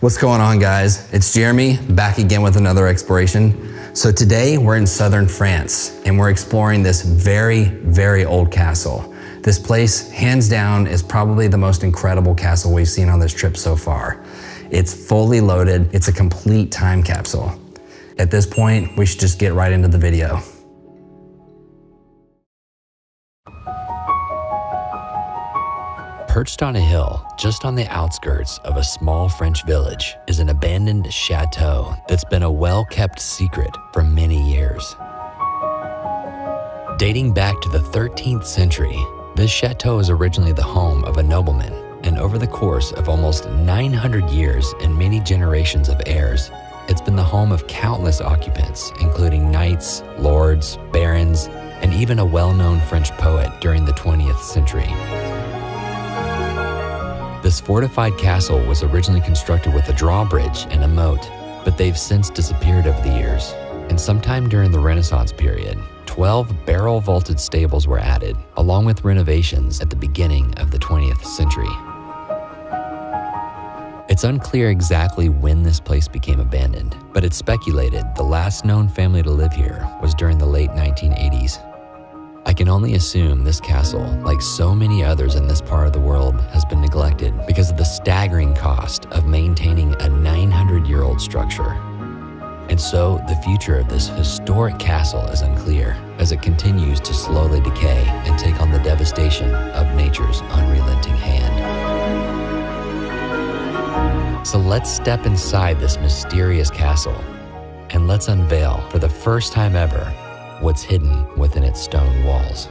What's going on, guys? It's Jeremy back again with another exploration. So, today we're in southern France and we're exploring this very, very old castle. This place, hands down, is probably the most incredible castle we've seen on this trip so far. It's fully loaded, it's a complete time capsule. At this point, we should just get right into the video. Perched on a hill, just on the outskirts of a small French village, is an abandoned chateau that's been a well kept secret for many years. Dating back to the 13th century, this chateau is originally the home of a nobleman, and over the course of almost 900 years and many generations of heirs, it's been the home of countless occupants, including knights, lords, barons, and even a well known French poet during the 20th century. This fortified castle was originally constructed with a drawbridge and a moat, but they've since disappeared over the years. And sometime during the Renaissance period, 12 barrel vaulted stables were added, along with renovations at the beginning of the 20th century. It's unclear exactly when this place became abandoned, but it's speculated the last known family to live here was during the late 1980s. I can only assume this castle, like so many others in this part of the world, has been neglected because of the staggering cost of maintaining a 900 year old structure. And so, the future of this historic castle is unclear as it continues to slowly decay and take on the devastation of nature's unrelenting hand. So, let's step inside this mysterious castle and let's unveil, for the first time ever, what's hidden within its stone walls.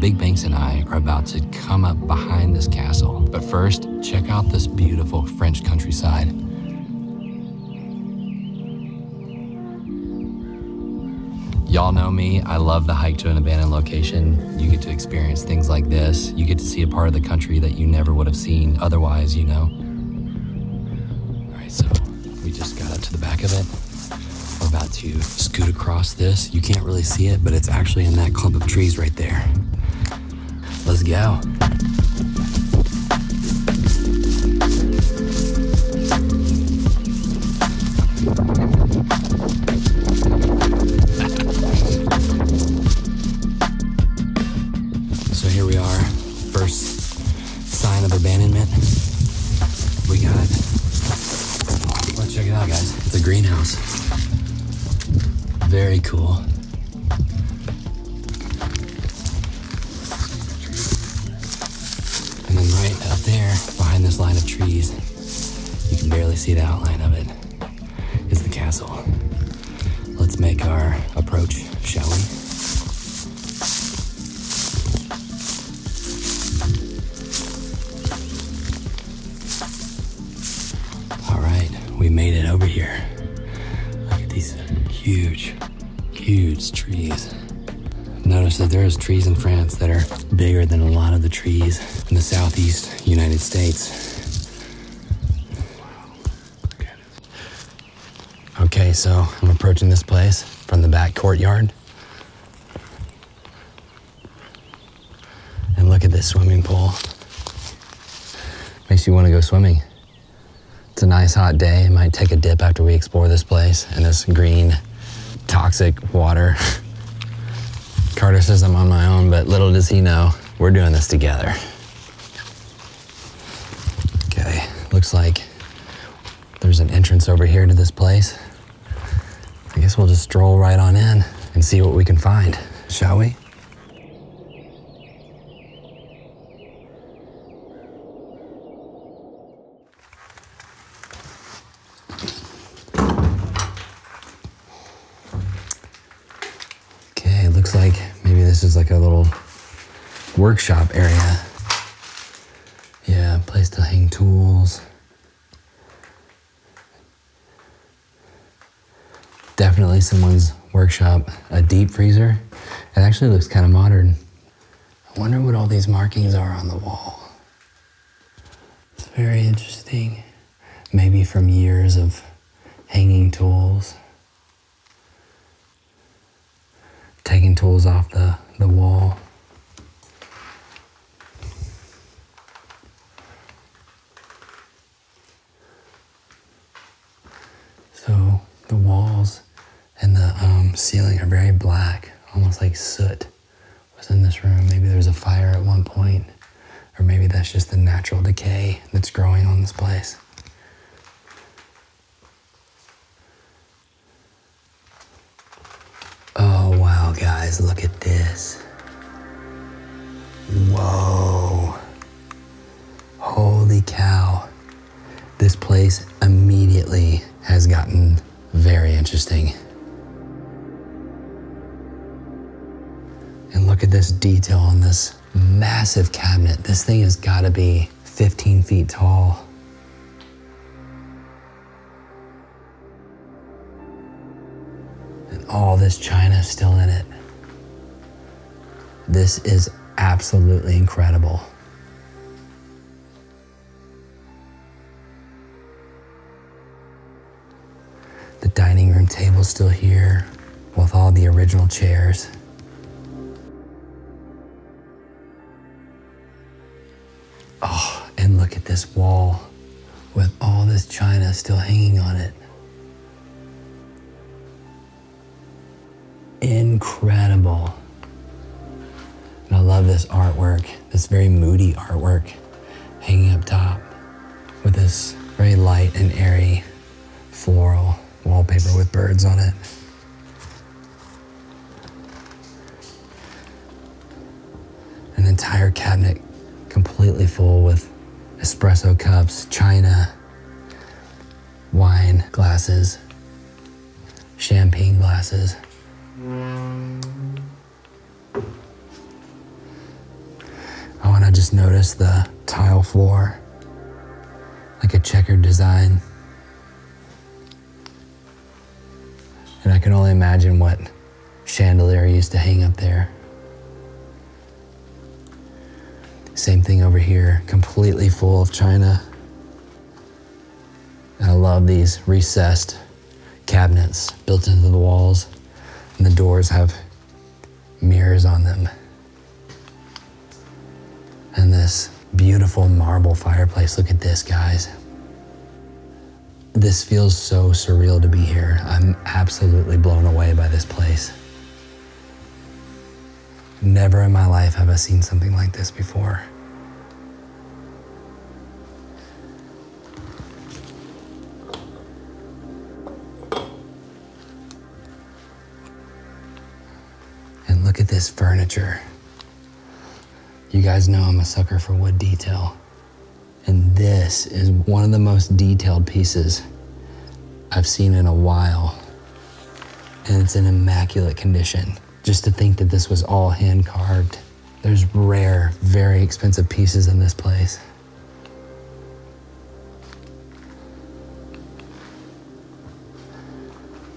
Big Banks and I are about to come up behind this castle. But first, check out this beautiful French countryside. Y'all know me. I love the hike to an abandoned location. You get to experience things like this. You get to see a part of the country that you never would have seen otherwise, you know. All right, so we just got up to the back of it. We're about to scoot across this. You can't really see it, but it's actually in that clump of trees right there. Let's go. We made it over here. Look at these huge, huge trees. Notice that there's trees in France that are bigger than a lot of the trees in the southeast United States. Okay, so I'm approaching this place from the back courtyard. And look at this swimming pool. Makes you want to go swimming. It's a nice hot day. Might take a dip after we explore this place and this green, toxic water. Carter says I'm on my own, but little does he know, we're doing this together. Okay, looks like there's an entrance over here to this place. I guess we'll just stroll right on in and see what we can find, shall we? Okay, it looks like maybe this is like a little workshop area. Yeah, place to hang tools. Definitely someone's workshop. A deep freezer. It actually looks kind of modern. I wonder what all these markings are on the wall. It's very interesting. maybe from years of hanging tools, taking tools off the, the wall. So the walls and the um, ceiling are very black, almost like soot was in this room. Maybe there's a fire at one point, or maybe that's just the natural decay that's growing on this place. Oh, guys, look at this. Whoa. Holy cow. This place immediately has gotten very interesting. And look at this detail on this massive cabinet. This thing has got to be 15 feet tall. All this china still in it. This is absolutely incredible. The dining room table's still here with all the original chairs. Oh, and look at this wall with all this china still hanging on it. Incredible. And I love this artwork, this very moody artwork hanging up top with this very light and airy floral wallpaper with birds on it. An entire cabinet completely full with espresso cups, china, wine glasses, champagne glasses. Oh, and I just noticed the tile floor, like a checkered design. And I can only imagine what chandelier used to hang up there. Same thing over here, completely full of china. And I love these recessed cabinets built into the walls, and the doors have mirrors on them. And this beautiful marble fireplace. Look at this, guys. This feels so surreal to be here. I'm absolutely blown away by this place. Never in my life have I seen something like this before. And look at this furniture. You guys know I'm a sucker for wood detail. And this is one of the most detailed pieces I've seen in a while. And it's in immaculate condition. Just to think that this was all hand carved. There's rare, very expensive pieces in this place.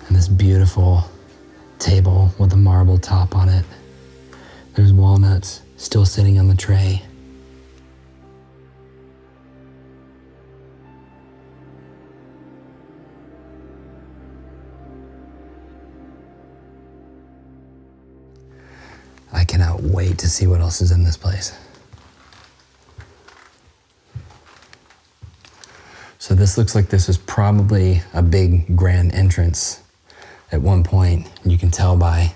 And this beautiful table with a marble top on it. There's walnuts still sitting on the tray. I cannot wait to see what else is in this place. So this looks like this was probably a big grand entrance at one point. You can tell by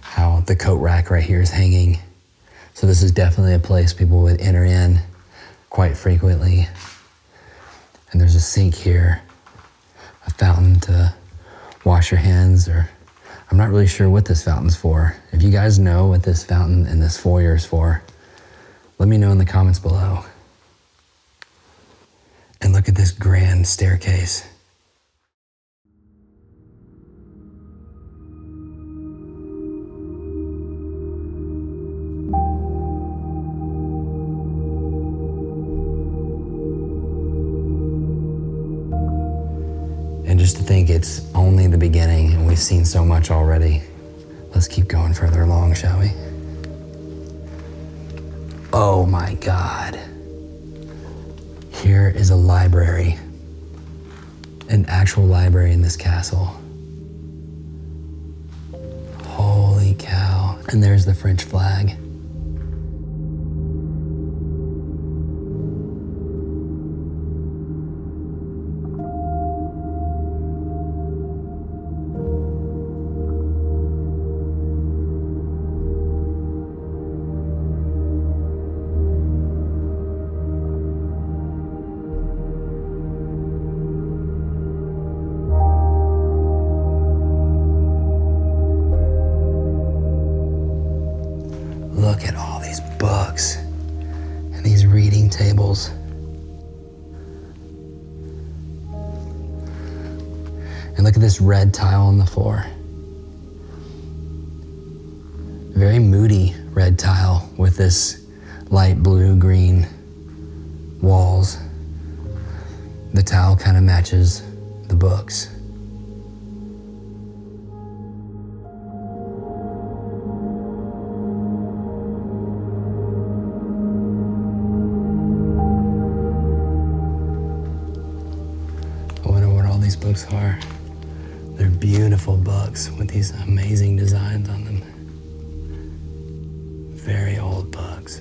how the coat rack right here is hanging. So this is definitely a place people would enter in quite frequently. And there's a sink here, a fountain to wash your hands or I'm not really sure what this fountain's for. If you guys know what this fountain and this foyer is for, let me know in the comments below. And look at this grand staircase. Think it's only the beginning and we've seen so much already. Let's keep going further along, shall we? Oh my God. Here is a library an actual library in this castle. Holy cow. And there's the French flag. This red tile on the floor. Very moody red tile with this light blue green walls. The tile kind of matches the books. Books with these amazing designs on them. Very old books.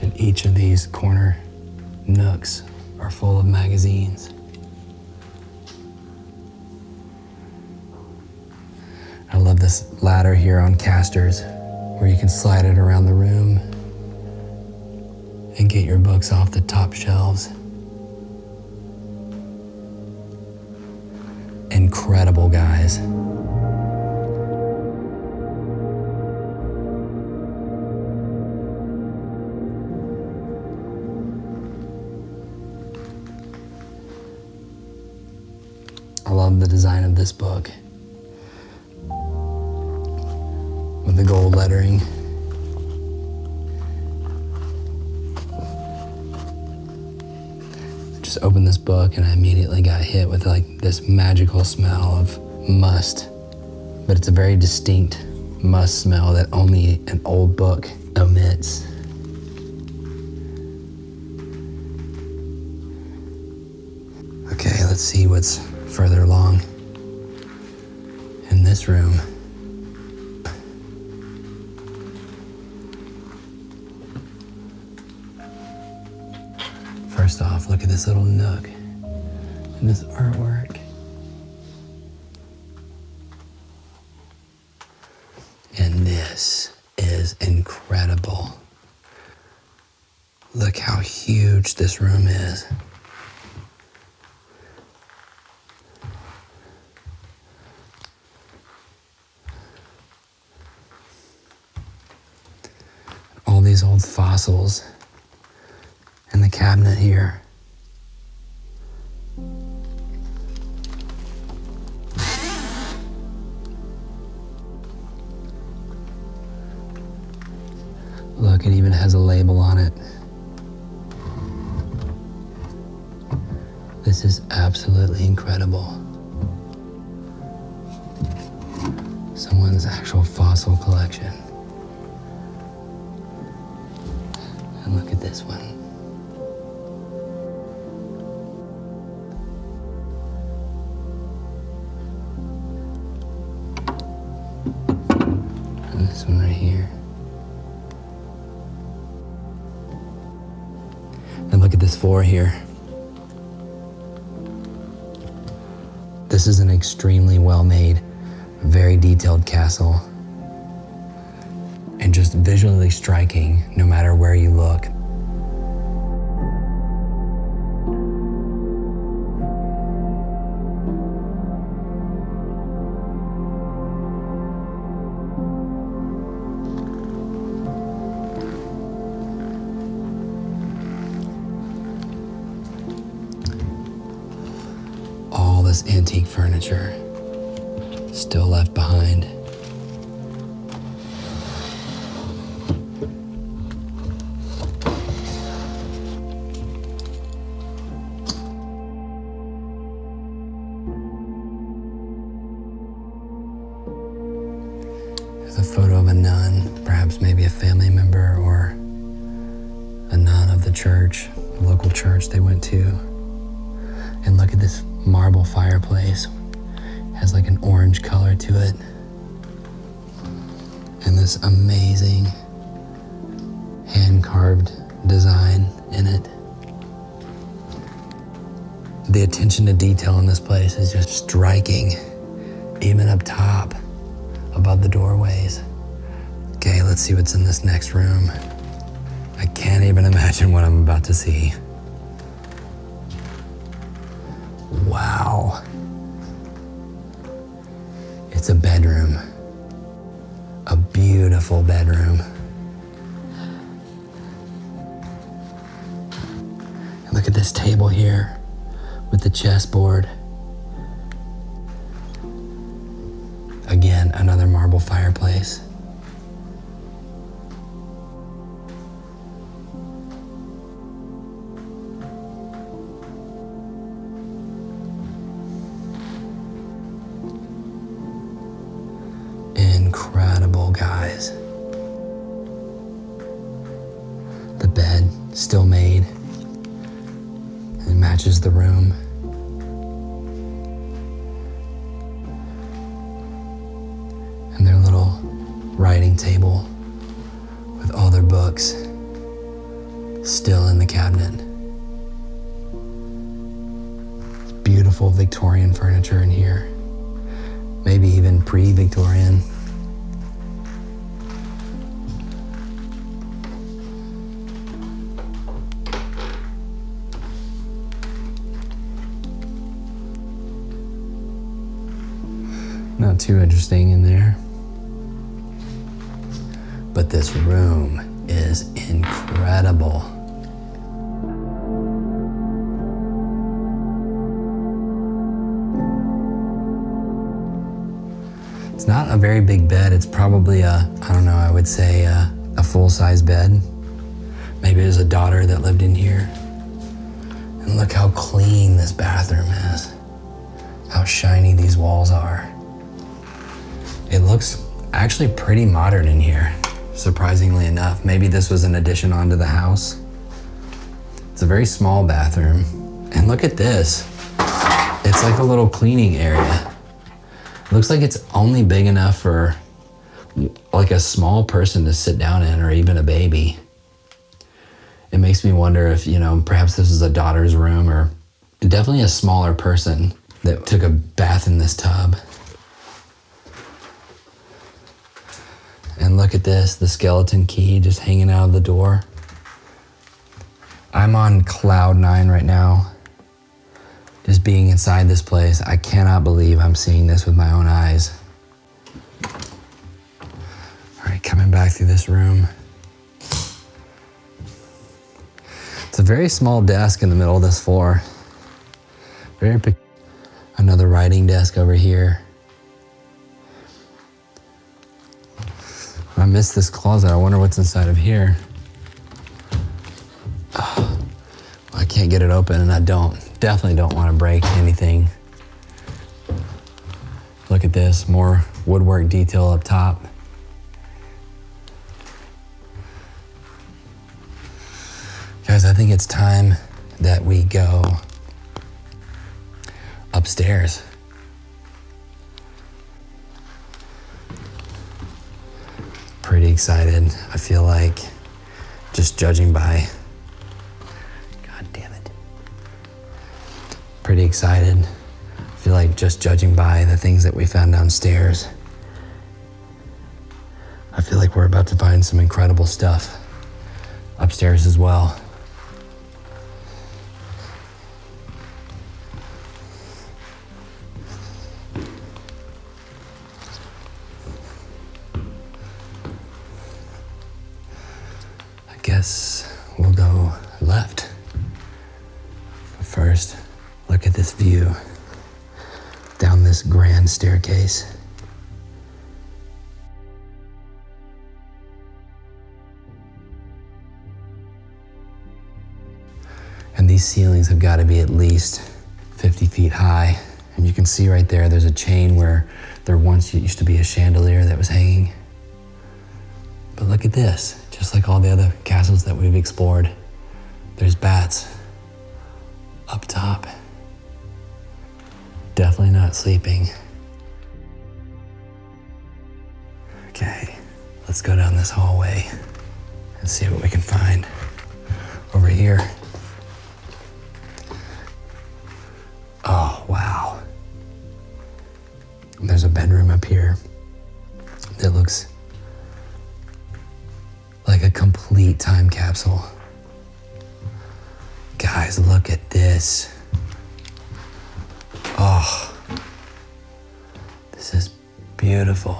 And each of these corner nooks are full of magazines. I love this ladder here on casters where you can slide it around the room and get your books off the top shelves. Incredible, guys. I love the design of this book with the gold lettering. Just opened this book and I immediately got hit with like this magical smell of must. But it's a very distinct must smell that only an old book omits. Okay, let's see what's further along in this room. First off, look at this little nook and this artwork. And this is incredible. Look how huge this room is. All these old fossils cabinet here. Look, it even has a label on it. This is absolutely incredible. Someone's actual fossil collection. And look at this one. This one right here. And look at this floor here. This is an extremely well made, very detailed castle. And just visually striking no matter where you look. Antique furniture still left behind. Look at this marble fireplace. It has like an orange color to it. And this amazing hand carved design in it. The attention to detail in this place is just striking, even up top above the doorways. Okay, let's see what's in this next room. I can't even imagine what I'm about to see. Wow. It's a bedroom. A beautiful bedroom. And look at this table here with the chessboard. Again, another marble fireplace. Bed still made. It matches the room. And their little writing table with all their books still in the cabinet. Beautiful Victorian furniture in here. Maybe even pre Victorian. Too interesting in there. But this room is incredible. It's not a very big bed. It's probably a, I don't know, I would say a, a full size bed. Maybe there's a daughter that lived in here. And look how clean this bathroom is. How shiny these walls are. It looks actually pretty modern in here, surprisingly enough. Maybe this was an addition onto the house. It's a very small bathroom. And look at this. It's like a little cleaning area. It looks like it's only big enough for like a small person to sit down in or even a baby. It makes me wonder if, you know, perhaps this is a daughter's room or definitely a smaller person that took a bath in this tub. And look at this the skeleton key just hanging out of the door. I'm on cloud nine right now. Just being inside this place, I cannot believe I'm seeing this with my own eyes. All right, coming back through this room. It's a very small desk in the middle of this floor. Very another writing desk over here. I missed this closet. I wonder what's inside of here. Oh, I can't get it open, and I don't. Definitely don't want to break anything. Look at this more woodwork detail up top. Guys, I think it's time that we go upstairs. Pretty excited. I feel like just judging by. God damn it. Pretty excited. I feel like just judging by the things that we found downstairs. I feel like we're about to find some incredible stuff upstairs as well. Guess we'll go left. But first, look at this view down this grand staircase. And these ceilings have got to be at least 50 feet high. And you can see right there, there's a chain where there once used to be a chandelier that was hanging. But look at this, just like all the other castles that we've explored, there's bats up top. Definitely not sleeping. Okay, let's go down this hallway and see what we can find over here. Oh, wow. There's a bedroom up here complete time capsule. Guys, look at this. Oh, this is beautiful.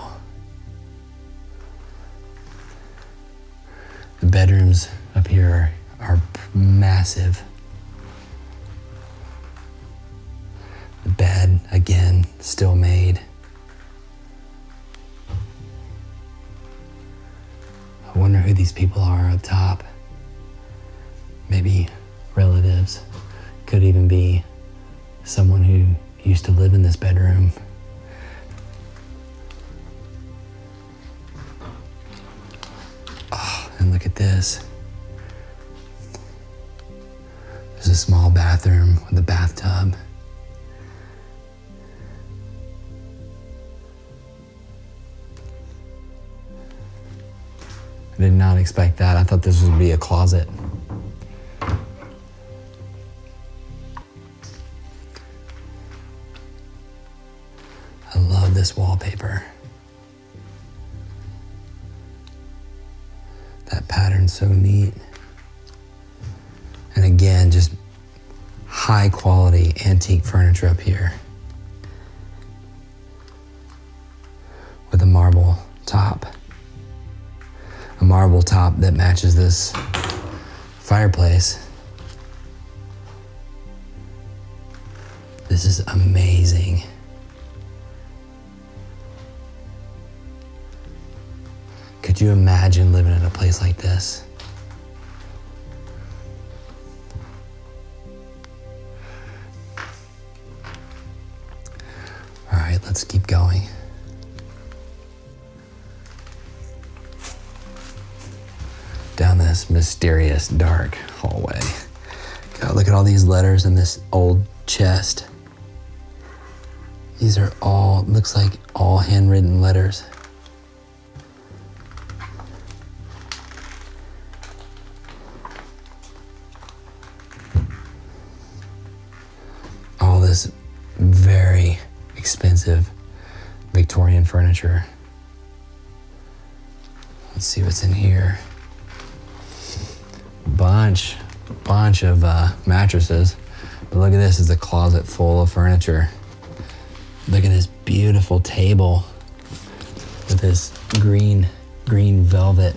The bedrooms up here are, are massive. The bed, again, still made. Who these people are up top. Maybe relatives. Could even be someone who used to live in this bedroom. Oh, and look at this. There's a small bathroom with a bathtub. I did not expect that. I thought this would be a closet. I love this wallpaper. That pattern's so neat. And again, just high quality antique furniture up here with a marble top. A marble top that matches this fireplace. This is amazing. Could you imagine living in a place like this? All right, let's keep going. This mysterious dark hallway. God, look at all these letters in this old chest. These are all, looks like all handwritten letters. all this very expensive Victorian furniture. Let's see what's in here. Bunch, bunch of uh, mattresses. But look at this, it's a closet full of furniture. Look at this beautiful table with this green, green velvet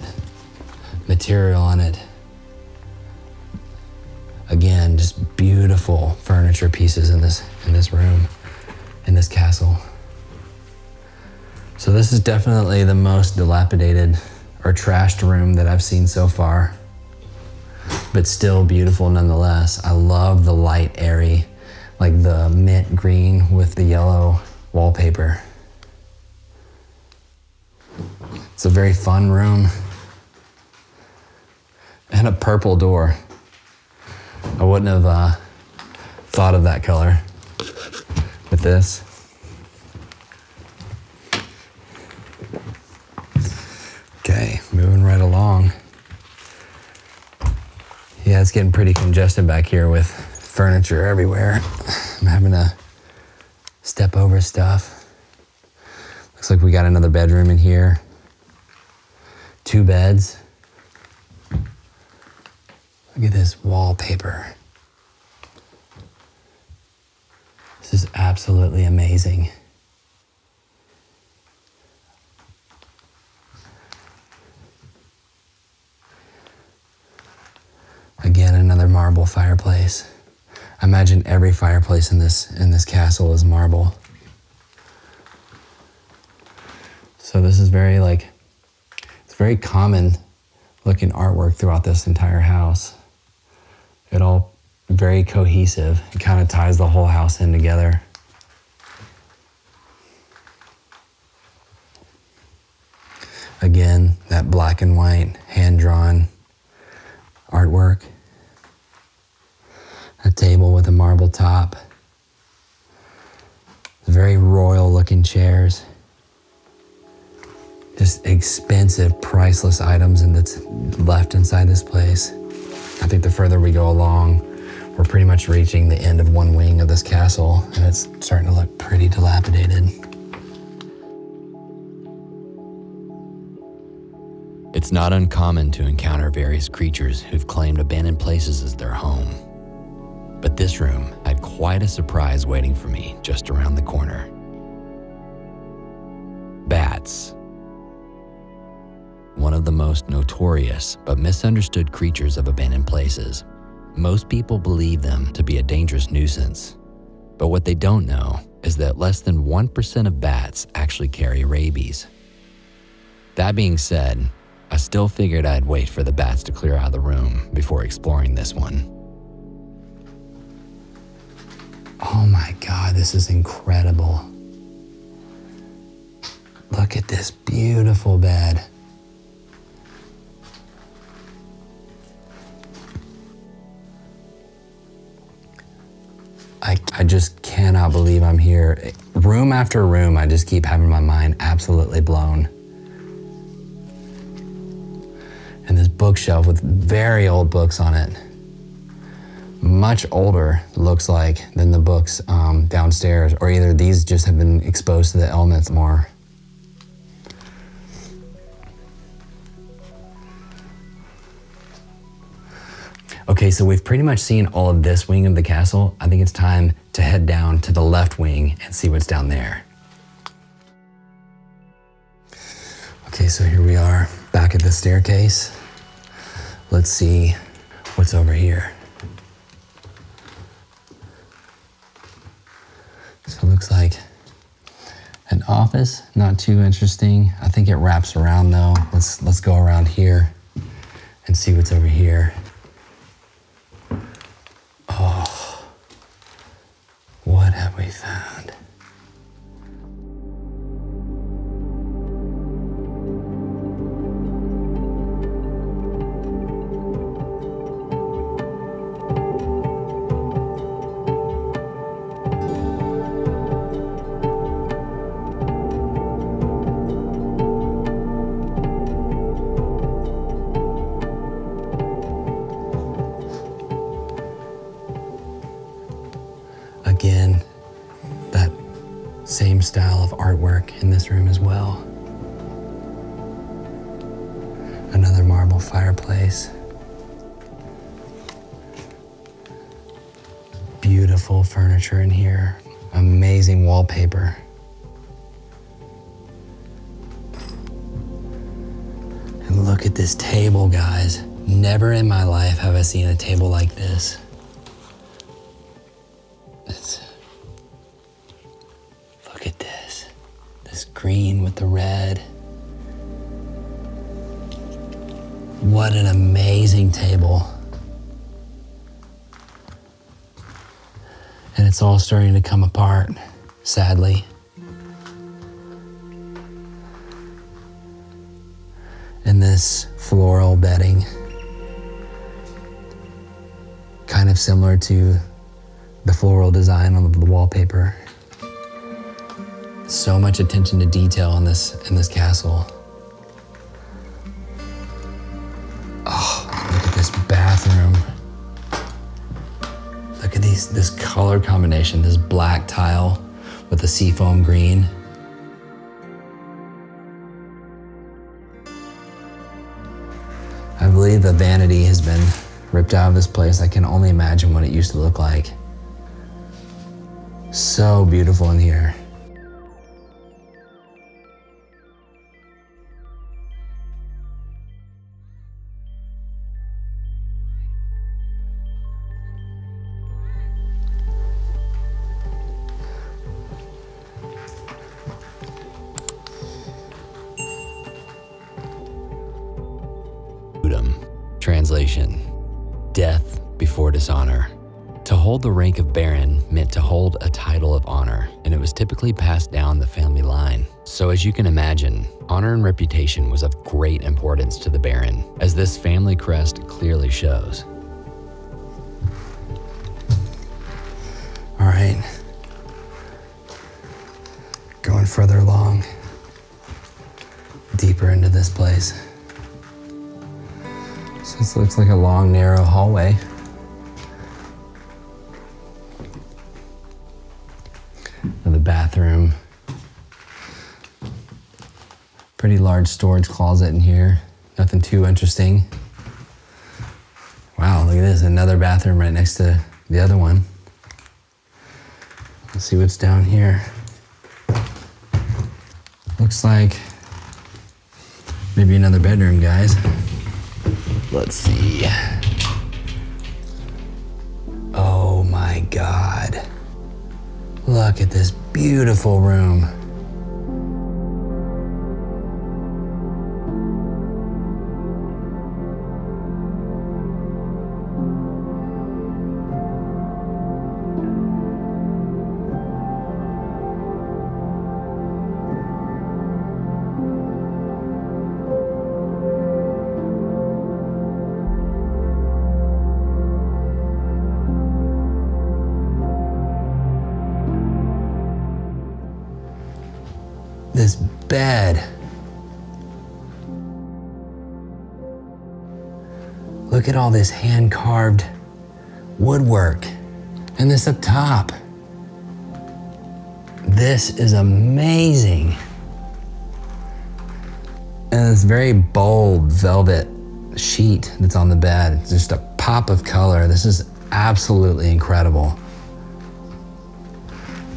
material on it. Again, just beautiful furniture pieces in this in this room, in this castle. So this is definitely the most dilapidated or trashed room that I've seen so far. But still beautiful nonetheless. I love the light airy, like the mint green with the yellow wallpaper. It's a very fun room. And a purple door. I wouldn't have uh, thought of that color with this. Okay, moving right along. Yeah, it's getting pretty congested back here with furniture everywhere. I'm having to step over stuff. Looks like we got another bedroom in here. Two beds. Look at this wallpaper. This is absolutely amazing. Again, another marble fireplace. I imagine every fireplace in this in this castle is marble. So this is very like it's very common looking artwork throughout this entire house. It all very cohesive. It kind of ties the whole house in together. Again, that black and white hand drawn artwork. A table with a marble top. Very royal looking chairs. Just expensive, priceless items and that's left inside this place. I think the further we go along, we're pretty much reaching the end of one wing of this castle and it's starting to look pretty dilapidated. It's not uncommon to encounter various creatures who've claimed abandoned places as their home. But this room had quite a surprise waiting for me just around the corner. Bats. One of the most notorious but misunderstood creatures of abandoned places. Most people believe them to be a dangerous nuisance. But what they don't know is that less than 1% of bats actually carry rabies. That being said, I still figured I'd wait for the bats to clear out of the room before exploring this one. Oh my God, this is incredible. Look at this beautiful bed. I, I just cannot believe I'm here. Room after room, I just keep having my mind absolutely blown. And this bookshelf with very old books on it. Much older, looks like, than the books um, downstairs, or either these just have been exposed to the elements more. Okay, so we've pretty much seen all of this wing of the castle. I think it's time to head down to the left wing and see what's down there. Okay, so here we are back at the staircase. Let's see what's over here. So it looks like an office, not too interesting. I think it wraps around though. Let's let's go around here and see what's over here. That same style of artwork in this room as well. Another marble fireplace. Beautiful furniture in here. Amazing wallpaper. And look at this table, guys. Never in my life have I seen a table like this. Green with the red. What an amazing table. And it's all starting to come apart, sadly. And this floral bedding, kind of similar to the floral design on the wallpaper. So much attention to detail in this in this castle. Oh, look at this bathroom. Look at these this color combination, this black tile with the seafoam green. I believe the vanity has been ripped out of this place. I can only imagine what it used to look like. So beautiful in here. Typically passed down the family line. So, as you can imagine, honor and reputation was of great importance to the Baron, as this family crest clearly shows. right. Going further along, deeper into this place. So this looks like a long, narrow hallway. Large storage closet in here. Nothing too interesting. Wow, look at this. Another bathroom right next to the other one. Let's see what's down here. Looks like maybe another bedroom, guys. Let's see. Oh my God. Look at this beautiful room. This bed. Look at all this hand carved woodwork and this up top. This is amazing. And this very bold velvet sheet that's on the bed. It's just a pop of color. This is absolutely incredible.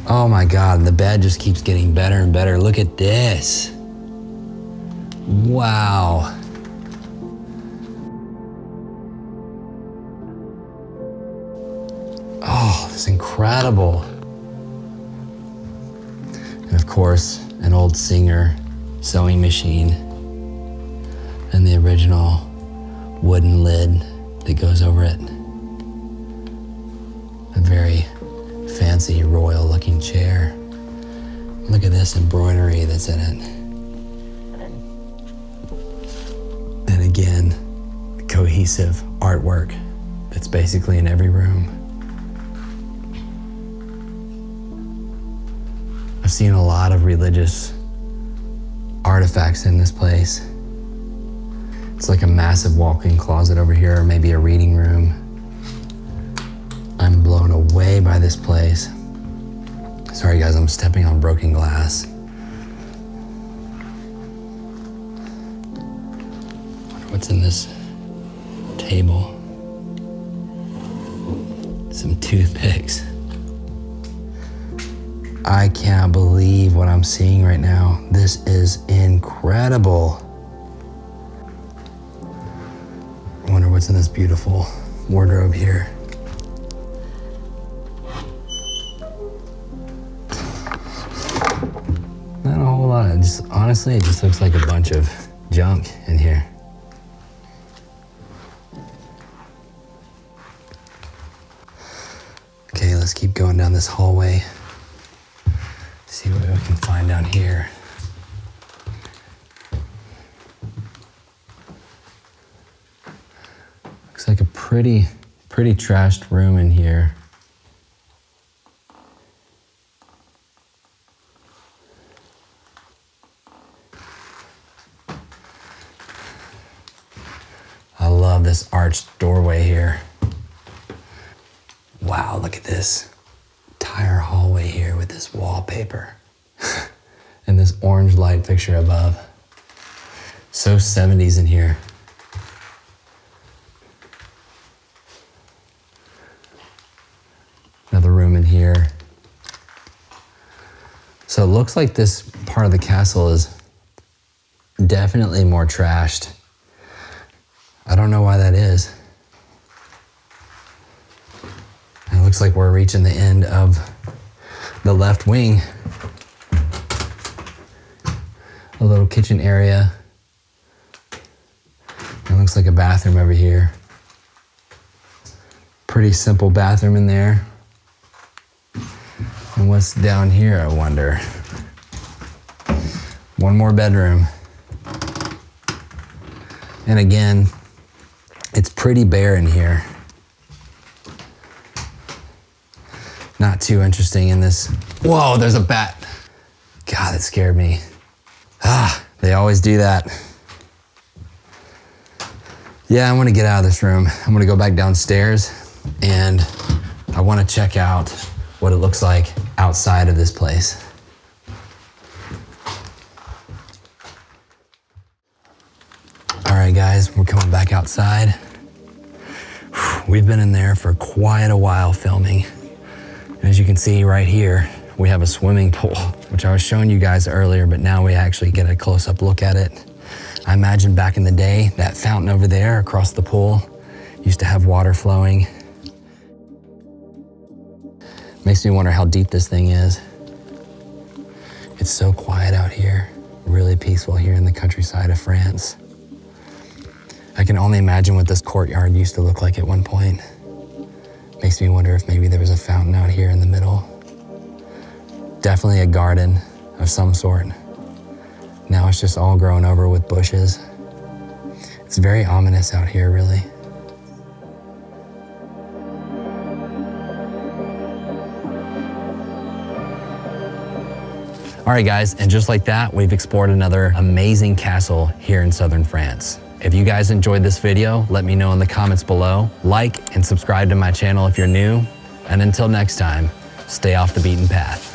Oh my God, the bed just keeps getting better and better. Look at this. Wow. Oh, it's incredible. And of course, an old Singer sewing machine and the original wooden lid that goes over it. Fancy royal looking chair. Look at this embroidery that's in it. And again, cohesive artwork that's basically in every room. I've seen a lot of religious artifacts in this place. It's like a massive walk in closet over here, or maybe a reading room. I'm away by this place. Sorry, guys, I'm stepping on broken glass. What's in this table? Some toothpicks. I can't believe what I'm seeing right now. This is incredible. I wonder what's in this beautiful wardrobe here. Honestly, it just looks like a bunch of junk in here. Okay, let's keep going down this hallway. See what we can find down here. Looks like a pretty, pretty trashed room in here. I love this doorway here. Wow, look at this entire hallway here with this wallpaper and this orange light fixture above. So 70s in here. Another room in here. So it looks like this part of the castle is definitely more trashed. I don't know why that is. It looks like we're reaching the end of the left wing. A little kitchen area. It looks like a bathroom over here. Pretty simple bathroom in there. And what's down here, I wonder? One more bedroom. And again, it's pretty bare in here. Not too interesting in this. Whoa, there's a bat. God, that scared me. Ah, they always do that. Yeah, I'm gonna get out of this room. I'm gonna go back downstairs and I wanna check out what it looks like outside of this place. All right, guys, we're coming back outside. We've been in there for quite a while filming. As you can see right here, we have a swimming pool, which I was showing you guys earlier, but now we actually get a close up look at it. I imagine back in the day, that fountain over there across the pool used to have water flowing. Makes me wonder how deep this thing is. It's so quiet out here, really peaceful here in the countryside of France. I can only imagine what this courtyard used to look like at one point. Makes me wonder if maybe there was a fountain out here in the middle. Definitely a garden of some sort. Now it's just all grown over with bushes. It's very ominous out here, really. All right, guys, and just like that, we've explored another amazing castle here in southern France. If you guys enjoyed this video, let me know in the comments below. Like and subscribe to my channel if you're new. And until next time, stay off the beaten path.